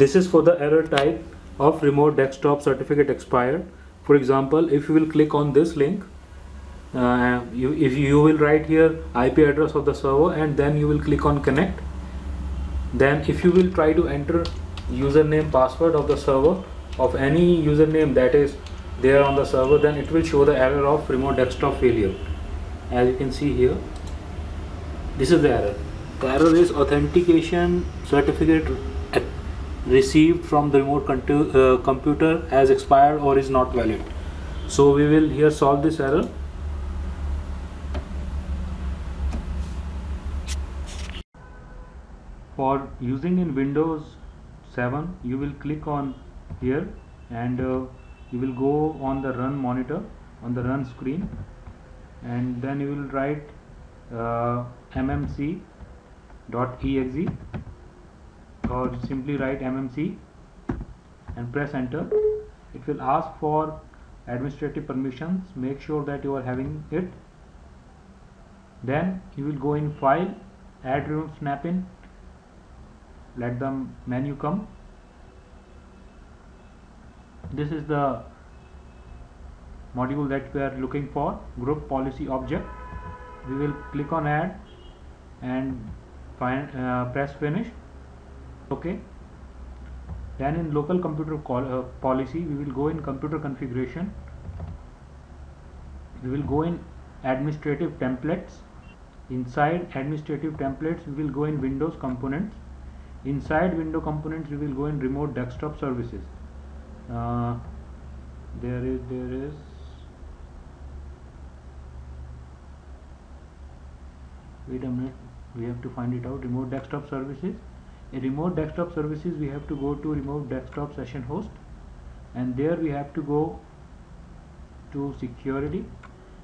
this is for the error type of remote desktop certificate expired. For example if you will click on this link uh, you, if you will write here IP address of the server and then you will click on connect. Then if you will try to enter username password of the server of any username that is there on the server then it will show the error of remote desktop failure. As you can see here this is the error. The error is authentication certificate received from the remote uh, computer has expired or is not valid. So we will here solve this error. For using in Windows 7 you will click on here and uh, you will go on the run monitor on the run screen and then you will write uh, mmc.exe or simply write mmc and press enter. It will ask for administrative permissions. Make sure that you are having it. Then you will go in file add remove snap-in. Let the menu come. This is the module that we are looking for. Group policy object. We will click on add and find uh, press finish okay? Then in local computer uh, policy we will go in computer configuration. We will go in administrative templates. Inside administrative templates we will go in windows components. Inside window components we will go in remote desktop services. Uh, there is there is wait a minute. We have to find it out. Remote desktop services remote desktop services we have to go to remote desktop session host and there we have to go to security.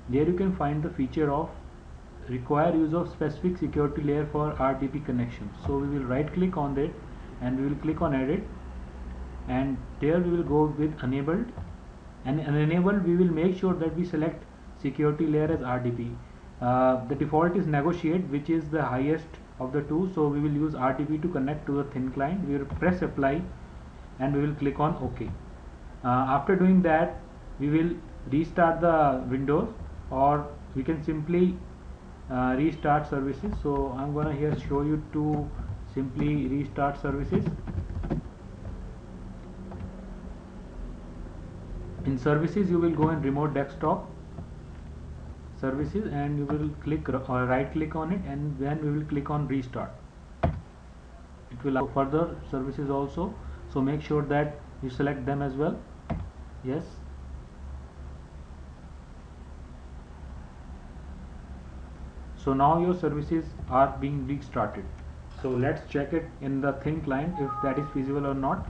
There you can find the feature of require use of specific security layer for RDP connection. So we will right click on that and we will click on edit and there we will go with enabled. And enabled we will make sure that we select security layer as RDP uh, the default is negotiate which is the highest of the two. So we will use RDP to connect to the thin client. We will press apply and we will click on OK. Uh, after doing that we will restart the windows or we can simply uh, restart services. So I'm gonna here show you to simply restart services. In services you will go in remote desktop services and you will click or uh, right click on it and then we will click on restart. It will allow further services also. So make sure that you select them as well. Yes. So now your services are being restarted. So let's check it in the thin client if that is feasible or not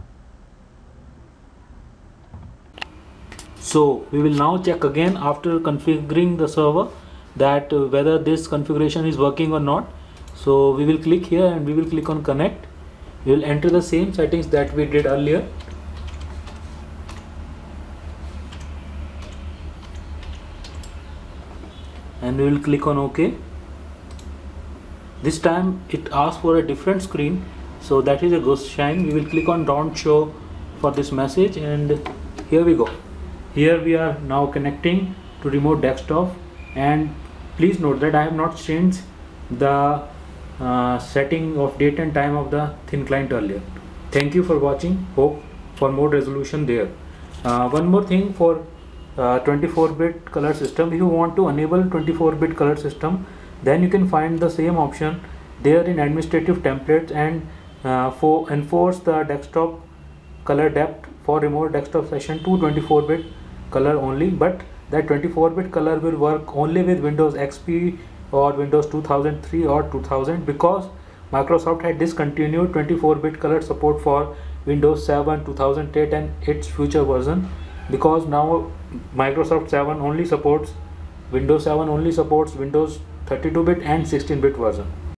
so we will now check again after configuring the server that uh, whether this configuration is working or not. So we will click here and we will click on connect. We will enter the same settings that we did earlier. And we will click on ok. This time it asks for a different screen. So that is a ghost shine. We will click on don't show for this message and here we go here we are now connecting to remote desktop and please note that I have not changed the uh, setting of date and time of the thin client earlier. Thank you for watching. Hope for more resolution there. Uh, one more thing for 24-bit uh, color system. If you want to enable 24-bit color system then you can find the same option there in administrative templates and uh, for enforce the desktop color depth for remote desktop session to 24-bit color only but that 24-bit color will work only with Windows XP or Windows 2003 or 2000 because Microsoft had discontinued 24-bit color support for Windows 7, 2008 and its future version because now Microsoft 7 only supports Windows 7 only supports Windows 32-bit and 16-bit version